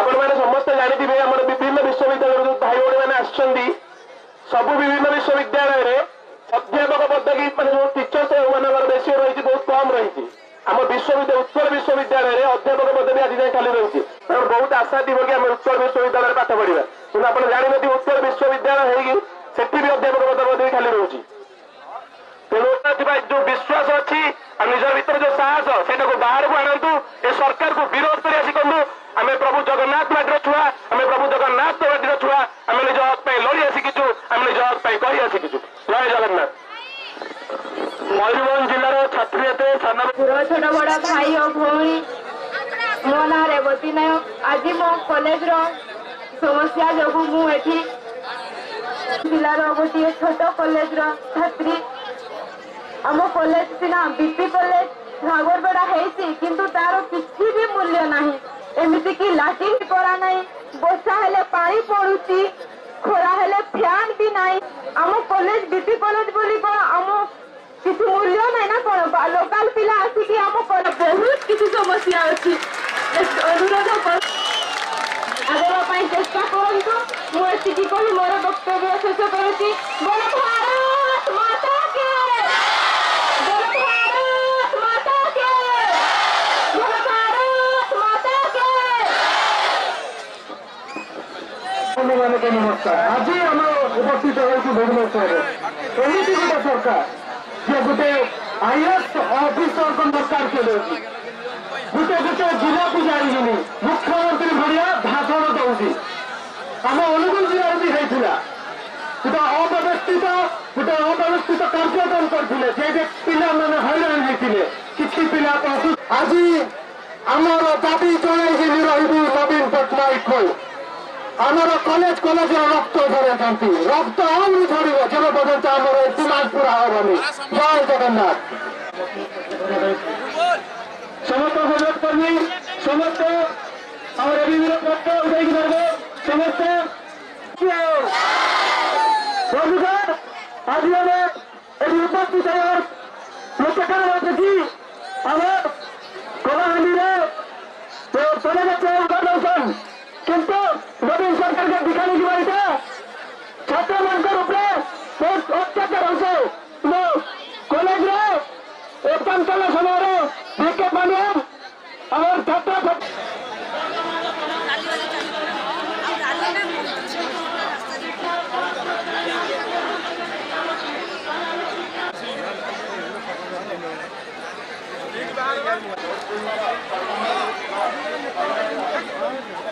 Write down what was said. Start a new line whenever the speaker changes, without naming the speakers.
ଆପଣମାନେ ସମସ୍ତେ ଜାଣିଥିବେ ଆମର ବିଭିନ୍ନ ବିଶ୍ୱବିଦ୍ୟାଳୟରୁ ଭାଇ ଭଉଣୀମାନେ ଆସିଛନ୍ତି ସବୁ ବିଭିନ୍ନ ବିଶ୍ୱବିଦ୍ୟାଳୟରେ ଅଧ୍ୟାପକ ପଦବୀ ମାନେ ଯୋଉ ଟିଚର ସେମାନଙ୍କର ରେସିଓ ରହିଛି ବହୁତ କମ ରହିଛି ଆମ ବିଶ୍ୱବିଦ୍ୟାଳୟ ଉତ୍କଳ ବିଶ୍ୱବିଦ୍ୟାଳୟରେ ଅଧ୍ୟାପକ ପଦବୀ ଆଜି ଯାଏଁ ଖାଲି ରହିଛି ତେଣୁ ବହୁତ ଆଶା ଥିବ କି ଆମେ ଉତ୍କଳ ବିଶ୍ୱବିଦ୍ୟାଳୟରେ ପାଠ ପଢିବା କିନ୍ତୁ ଆପଣ ଜାଣିନଥିବେ ଆତ୍ମବାଦୀର ଛୁଆ ଆମେ ନିଜ ହକ୍ ପାଇଁ ଲଢ଼ି ଆସିକିଛୁ ଆମେ ନିଜ ହକ୍ ପାଇଁ କହି ଆସିକିଛୁ ଜୟ ଜଗନ୍ନାଥ ମୟୂରଭଞ୍ଜ ଜିଲ୍ଲାର ଛାତ୍ରୀ ଏତେ ସାନ
ଛୋଟ ବଡ଼ ଭାଇ ଓ ଭଉଣୀ ମୋ ନାଁ ରେବତୀ ନାୟକ ଆଜି ମୋ କଲେଜର ସମସ୍ୟା ଯୋଗୁଁ ମୁଁ ଏଠି ଜିଲ୍ଲାର ଗୋଟିଏ ଛୋଟ କଲେଜର ଛାତ୍ରୀ ଆମ କଲେଜ ସିନା ବିପି କଲେଜ ଘାଗରବେଡ଼ା ହେଇଛି କିନ୍ତୁ ତାର କିଛି ବି ମୂଲ୍ୟ ନାହିଁ ଏମିତିକି ଲାଟିନ୍ କରା ନାହିଁ ବର୍ଷା ହେଲେ ପାଣି ପଡୁଛି ଖରା ହେଲେ ଫ୍ୟାନ୍ ବି ନାହିଁ ଆମ କଲେଜ ବିପି କଲେଜ ବୋଲି କଣ ଆମ କିଛି ମୂଲ୍ୟ ନାହିଁ ନା କଣ ଲୋକାଲ ପିଲା ଆସିକି ଆମ ବହୁତ କିଛି ସମସ୍ୟା ଅଛି ଅନୁରୋଧ ଆଗବା ପାଇଁ ଚେଷ୍ଟା କରନ୍ତୁ ମୁଁ ଏତିକି କହି ମୋର ବକ୍ତବ୍ୟ ଶେଷ କରୁଛି
বন্ধুবান্ধবকে নমস্কার আজই আমরা উপস্থিত হয়েছি ভুবনেশ্বরে এমনিটি গোটে সরকার যে গোটে আইএস অফিসর দরকার কেলে গোটে গোটে জেলাকু যাইনি মুখ্যমন্ত্রী ভরিয়া ভাষণ দৌছি ଆମ ଅନୁଗୁଳ ଜିଲ୍ଲାରେ ବି ହେଇଥିଲା ଗୋଟେ ଅବ୍ୟବସ୍ଥିତ ଗୋଟେ ଅବ୍ୟବସ୍ଥିତ କାର୍ଯ୍ୟକ୍ରମ କରିଥିଲେ ଯେ ପିଲାମାନେ ହଇରାଣ ହେଇଥିଲେ କିଛି ପିଲା ଆଜି ଆମର ଦାବି ଜଣାଇକି ରହିବୁ ନବୀନ ପଟ୍ଟନାୟକଙ୍କୁ ଆମର କଲେଜ କଲେଜର ରକ୍ତ ଝରେ ଥାନ୍ତି ରକ୍ତ ଆହୁରି ଝରିବ ଯେବେ ପର୍ଯ୍ୟନ୍ତ ଆମର ଡିମାଣ୍ଡ ପୁରା ହବନି ଜୟ ଜଗନ୍ନାଥ ସମସ୍ତ ସହଯୋଗ କର୍ମୀ ସମସ୍ତ ଆମର ବିଭିନ୍ନ ପକ୍ଷ ଉଠେଇକି ଧରିବ ସମସ୍ତେ ବନ୍ଧୁଗଣ ଆଜି ଆମେ ଏଠି ଉପସ୍ଥିତ ଲୋକଙ୍କର ଦେଖି ଆମ କଳାହାଣ୍ଡିରେ ପଦଯାତ୍ରା নবীন সরকারকে বিখানি জীবন এটা ছাত্রমানদের উপরে বহুত অত্যাচার হয়েছে কলেজ কলেজরে সময় সময়ের বিকে আমার ছাত্র Thank you.